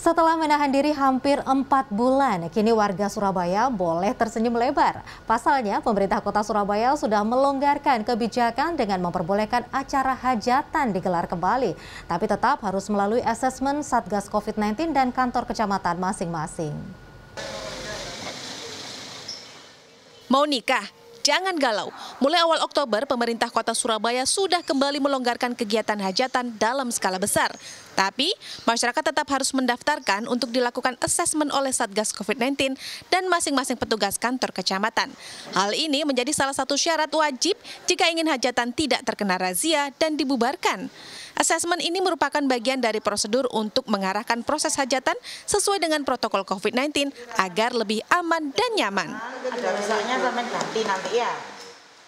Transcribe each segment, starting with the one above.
Setelah menahan diri hampir empat bulan, kini warga Surabaya boleh tersenyum lebar. Pasalnya, pemerintah kota Surabaya sudah melonggarkan kebijakan dengan memperbolehkan acara hajatan digelar kembali. Tapi tetap harus melalui asesmen Satgas COVID-19 dan kantor kecamatan masing-masing. Mau nikah? Jangan galau. Mulai awal Oktober, pemerintah kota Surabaya sudah kembali melonggarkan kegiatan hajatan dalam skala besar. Tapi, masyarakat tetap harus mendaftarkan untuk dilakukan asesmen oleh Satgas COVID-19 dan masing-masing petugas kantor kecamatan. Hal ini menjadi salah satu syarat wajib jika ingin hajatan tidak terkena razia dan dibubarkan. Asesmen ini merupakan bagian dari prosedur untuk mengarahkan proses hajatan sesuai dengan protokol COVID-19 agar lebih aman dan nyaman. Ada misalnya sampai ganti nanti ya.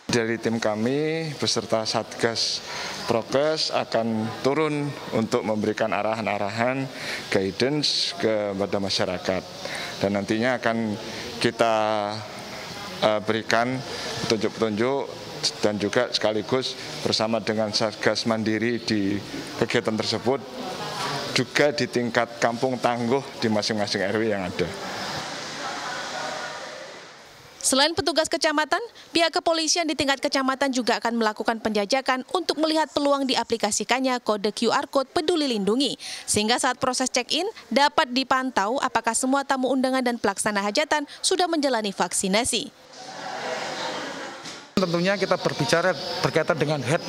Dari tim kami beserta Satgas Prokes akan turun untuk memberikan arahan-arahan guidance kepada masyarakat dan nantinya akan kita uh, berikan petunjuk-petunjuk dan juga sekaligus bersama dengan Satgas Mandiri di kegiatan tersebut juga di tingkat kampung tangguh di masing-masing RW yang ada. Selain petugas kecamatan, pihak kepolisian di tingkat kecamatan juga akan melakukan penjajakan untuk melihat peluang diaplikasikannya kode QR Code Peduli Lindungi, sehingga saat proses check-in dapat dipantau apakah semua tamu undangan dan pelaksana hajatan sudah menjalani vaksinasi tentunya kita berbicara berkaitan dengan head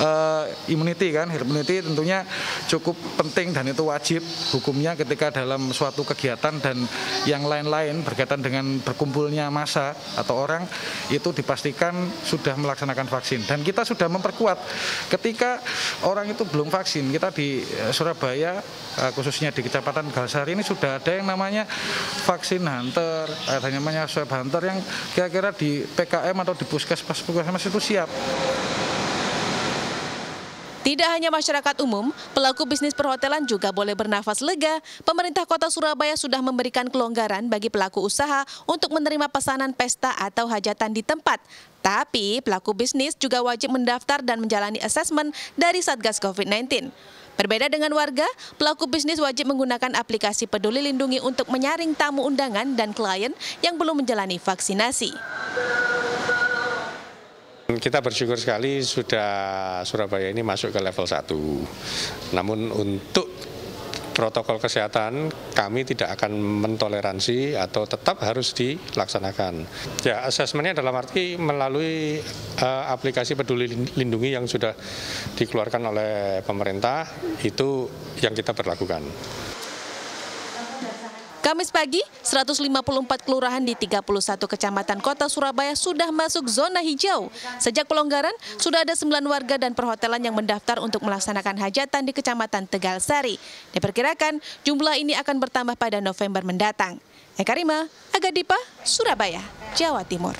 uh, immunity kan. Herd immunity tentunya cukup penting dan itu wajib hukumnya ketika dalam suatu kegiatan dan yang lain-lain berkaitan dengan berkumpulnya massa atau orang itu dipastikan sudah melaksanakan vaksin. Dan kita sudah memperkuat ketika orang itu belum vaksin. Kita di eh, Surabaya uh, khususnya di Kecamatan Galsari ini sudah ada yang namanya vaksin hunter ada yang namanya swab hunter yang kira-kira di PKM atau di puskes puskesmas itu siap. Tidak hanya masyarakat umum, pelaku bisnis perhotelan juga boleh bernafas lega. Pemerintah kota Surabaya sudah memberikan kelonggaran bagi pelaku usaha untuk menerima pesanan pesta atau hajatan di tempat. Tapi pelaku bisnis juga wajib mendaftar dan menjalani asesmen dari Satgas COVID-19. Berbeda dengan warga, pelaku bisnis wajib menggunakan aplikasi Peduli Lindungi untuk menyaring tamu undangan dan klien yang belum menjalani vaksinasi. Kita bersyukur sekali sudah Surabaya ini masuk ke level 1. Namun untuk protokol kesehatan kami tidak akan mentoleransi atau tetap harus dilaksanakan. Ya, asesmennya dalam arti melalui uh, aplikasi peduli lindungi yang sudah dikeluarkan oleh pemerintah itu yang kita berlakukan. Kamis pagi, 154 kelurahan di 31 kecamatan kota Surabaya sudah masuk zona hijau. Sejak pelonggaran, sudah ada 9 warga dan perhotelan yang mendaftar untuk melaksanakan hajatan di Kecamatan Tegal Sari. Diperkirakan jumlah ini akan bertambah pada November mendatang. Eka Rima, Agadipa, Surabaya, Jawa Timur.